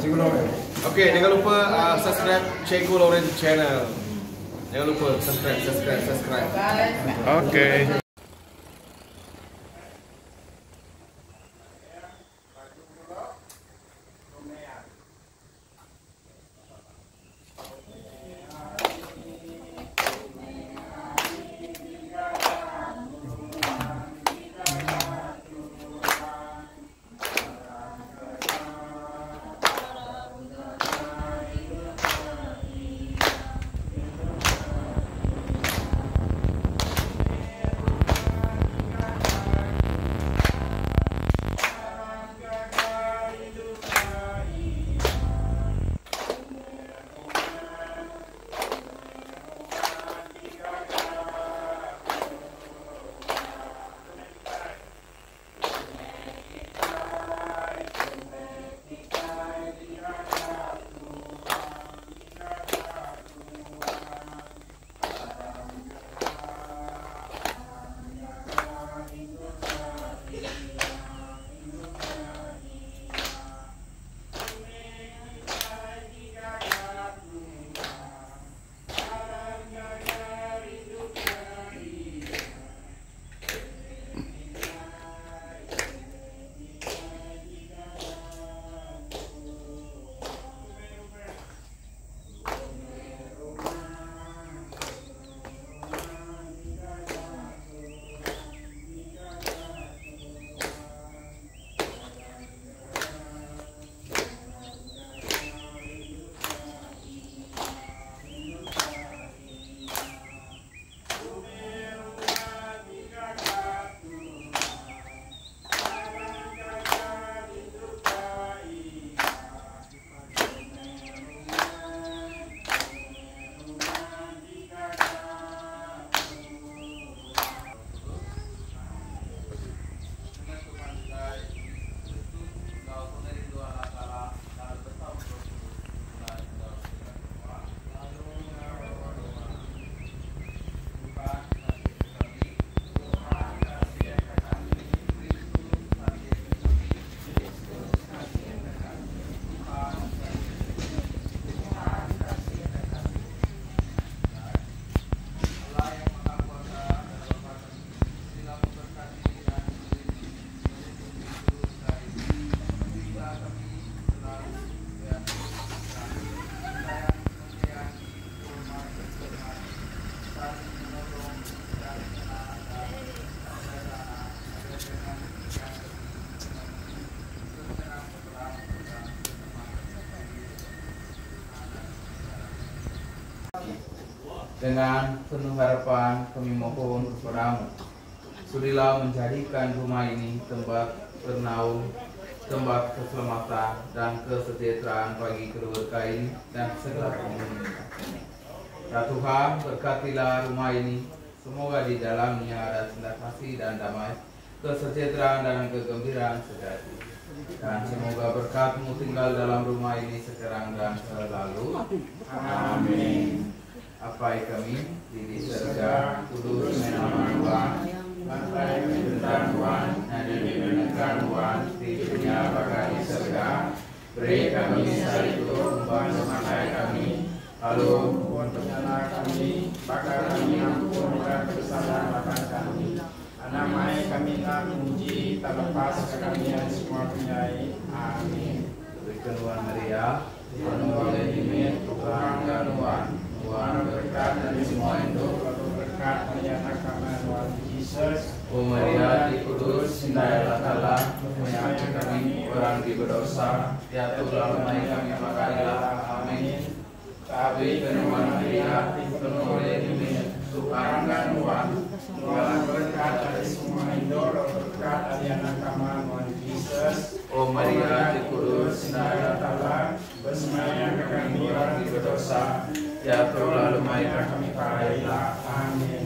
Cikgu Loren. Okey, jangan lupa uh, subscribe Cikgu Loren channel. Jangan lupa subscribe, subscribe, subscribe. Oke. Dengan penuh harapan kami mohon kepadamu Sudilah menjadikan rumah ini tempat bernaung Tempat keselamatan dan kesejahteraan bagi keluarga ini dan segala penghuni Ya Tuhan berkatilah rumah ini. Semoga di dalamnya ada cinta kasih dan damai Kesejahteraan dan kegembiraan sejati. Dan semoga berkatmu tinggal dalam rumah ini sekarang dan selalu. Amin apa kami di surga kudus nama Tuhan Bangkai tentang Tuhan Nadi mendengar Tuhan di dunia bagai di surga? Beri kami saat itu umpah semakai kami. Lalu nyala kami Bakar kami ampun dan kesalahan bahkan kami. Anamai kami tak memuji Tak lepas kami yang semua punyai Amin. Berikan Tuhan Maria Penuh oleh dimit Tuhan dan Tuhan Tuhan berkat dari semua itu lalu berkat dari anak kami Tuhan Yesus Oh Maria di kudus Sindailah Allah Menyayangi kami orang Ya Tuhan mai kami makailah Amin. Tapi penuhan Maria penuh oleh dimi Tuhan dan Tuhan Tuhan berkat dari semua lalu berkat dari anak kami Tuhan Yesus. Oh Maria di kudus Sindailah Allah Bersemayam kami orang di berdosa. Ya Tuhan lumayan kami kailah. Amin.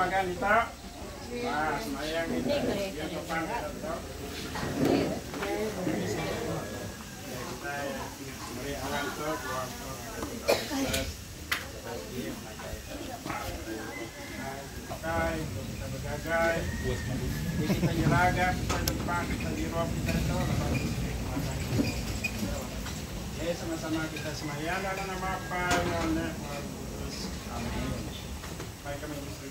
Nah. Kita kita. Kita kita kita sama-sama kita semayang dalam nama apa yang Amin. Baik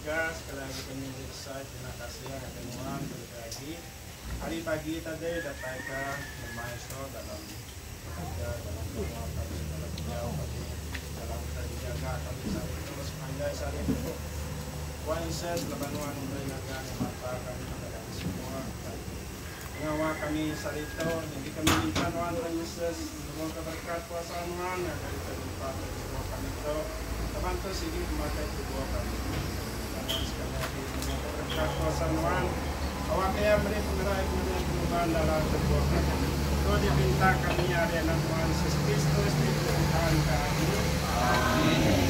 surga, sekali lagi kami besar, terima kasih yang Tuhan balik lagi. Hari pagi tadi dapat ke bermaestro dalam bekerja, dalam doa kami, dalam jauh kami, dalam kita dijaga kami saling terus pandai saling itu. Yesus, labanuan memberikan mata kami kepada semua. Pengawa kami salito, hindi kami minta Tuhan Tuhan Yesus, Tuhan keberkat kuasa Tuhan, yang kami terlipat dari doa kami itu. Teman-teman sige memakai tubuh kami. Perubahan dalam tubuh kami. Tuhan Yesus Kristus di Tuhan kami. Amin.